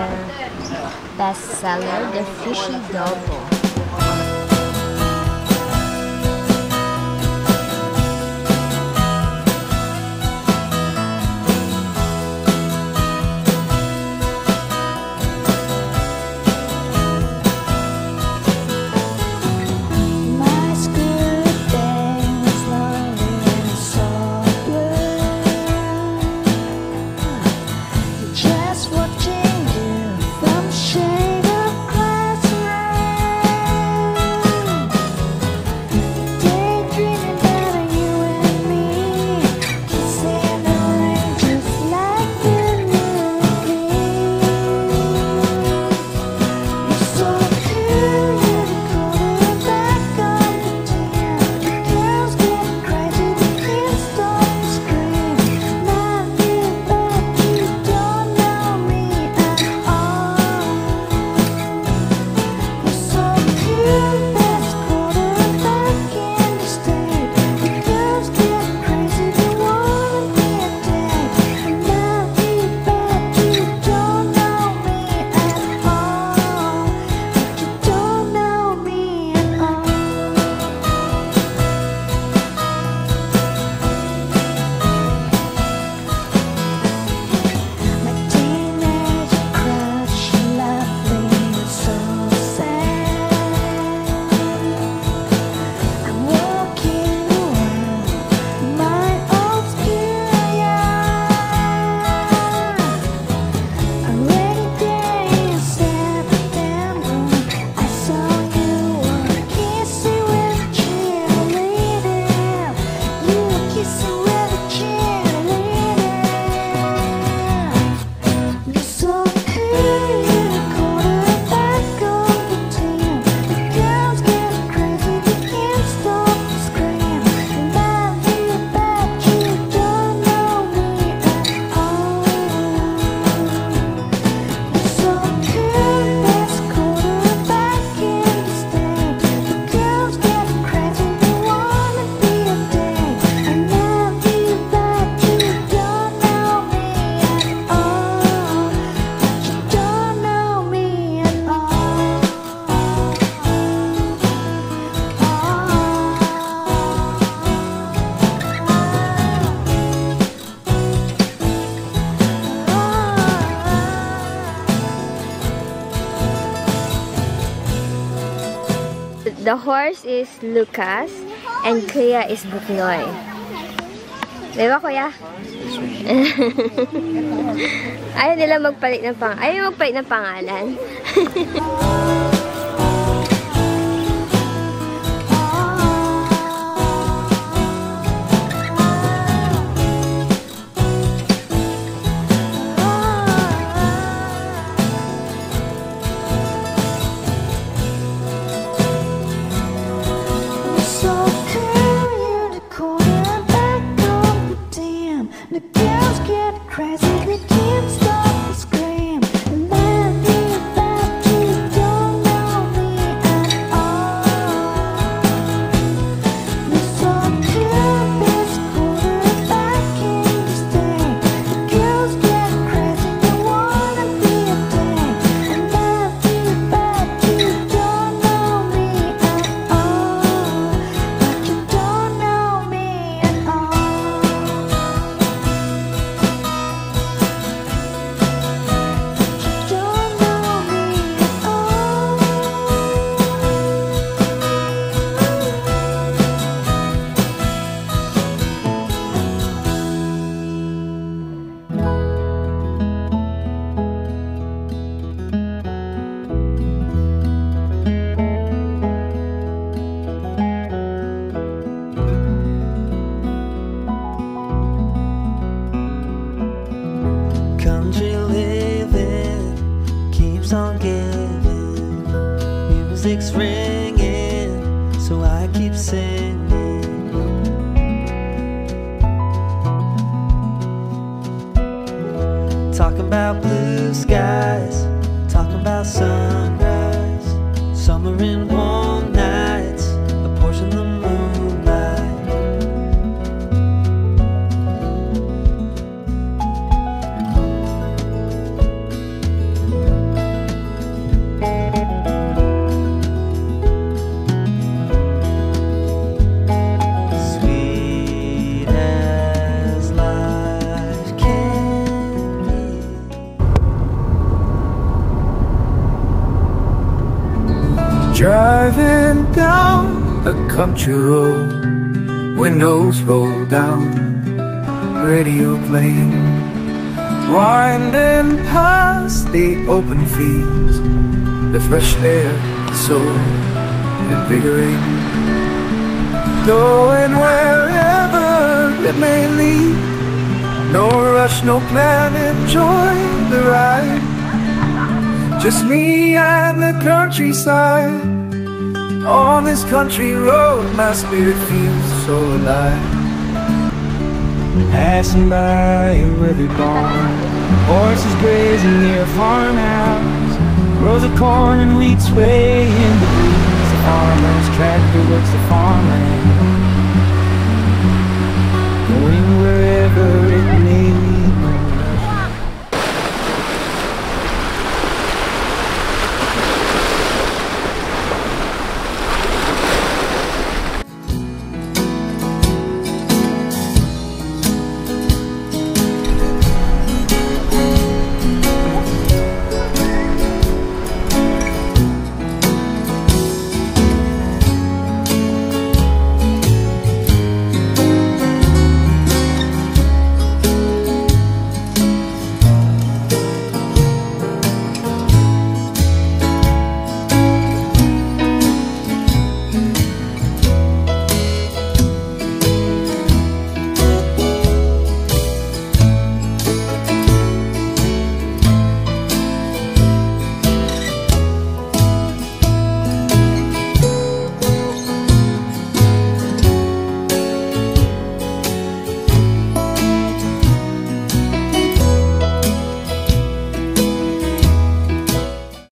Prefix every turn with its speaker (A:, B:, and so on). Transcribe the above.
A: their bestseller, The Fishy Double. The horse is Lucas and Clea is Buknoy. Di ba, kuya? Ayaw nila magpalit ng pang... Ayaw magpalit ng pangalan.
B: so I keep singing. Talking about blue skies, talking about sunrise, summer in a
C: country road, windows roll down, radio playing, winding past the open fields, the fresh air so invigorating, going wherever it may lead. No rush, no plan, enjoy the ride. Just me and the countryside. On this country road, my spirit feels so alive.
D: Passing by a withered barn, horses grazing near a farmhouse. Rows of corn and wheat sway in the breeze. The farmer's tractor works the farmland, going wherever it